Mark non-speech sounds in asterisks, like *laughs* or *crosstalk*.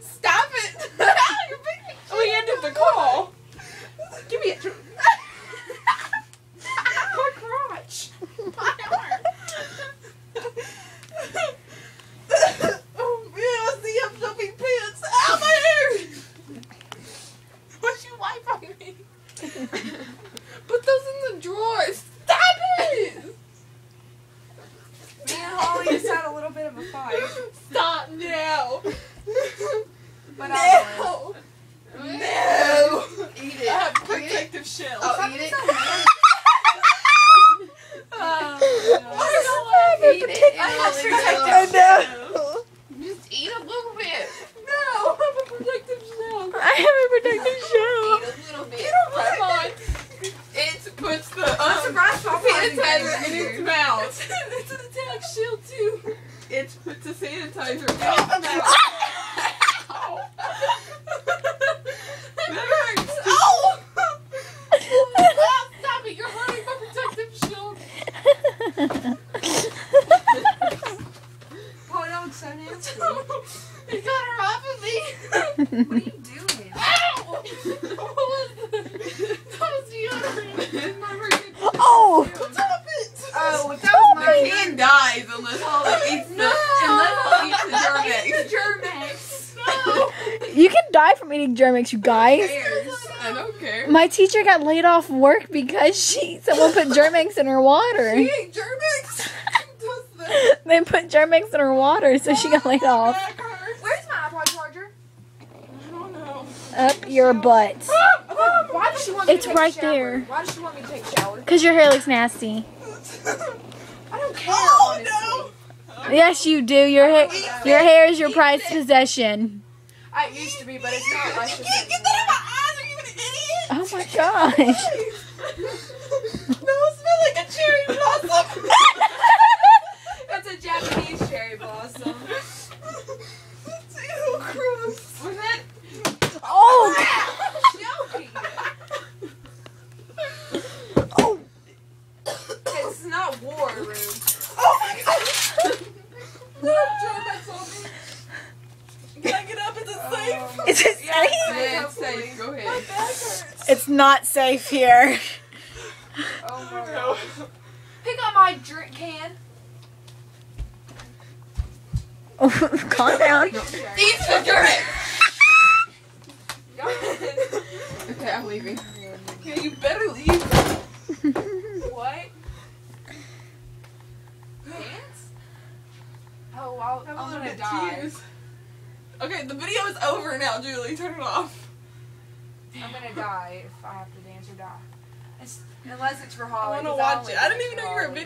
Stop it! *laughs* *laughs* You're We ended the call. Give me it. *laughs* My crotch. oh man, I see I'm jumping pants. Ow, my hair! Why'd you wipe on me? Put those in the drawer. Stop it! Me and Holli just had a little bit of a fight. Stop now. But I'll no. No. Eat it. I it. have protective shell. Oh, eat it. Oh, Eat it. I have Eat protective it. *laughs* no. Just eat a little bit. No, I have a protective shell. I have a protective shell. Eat a little bit. Come on. It puts the I'm um, surprised Papa sanitizer in its mouth. *laughs* it's an attack shield too. It puts a sanitizer in its mouth. Ow. that hurts. Ow! Ow, Stop it! You're hurting my protective shield. Oh, that looks so nasty. You got her off of me. What are you *laughs* doing? Ow! What was that? That was deodorant. My protective Oh! Stop it! Oh, if that was oh, my The can dies unless Holli eats the No. unless Holli eats the *laughs* Germ-X. Germ-X. No. You can die from eating Germ-X, you guys. I don't care. My teacher got laid off work because she someone put Germ-X in her water. She ate Germ-X. *laughs* They put Germ-X in her water, so she got laid off. Back hurts. Where's my iPod charger? I don't know. Up your butt. Why does she want me It's to take right shower? there. Why does she want me to take shower? Cause your hair looks nasty. I don't care. Oh no! Yes, you do. Your hair, your hair is your prized possession. I used to be, but it's not. I You should can't get that out of my eyes. Are you an idiot? Oh my gosh. no, it smells like a cherry blossom. It's a Japanese cherry blossom. That's ew, gross. Was that Oh! joking? Oh! It's not war room. Oh my god! *laughs* Germ-X on me. Can I get up? Is it safe? Oh. Is it Yeah, safe? Yeah, it's safe. Go ahead. My back hurts. It's not safe here. Oh my oh, No. god. Pick up my drink can. *laughs* Calm down. Eat the Germ-X. Okay, I'm leaving. Yeah, you better leave. what? Pants? Oh, I'll, Have a I'm little gonna bit die. tears. Okay, the video is over now, Julie. Turn it off. I'm gonna die if I have to dance or die. It's, unless it's for I wanna watch only it. I didn't even know you were a video.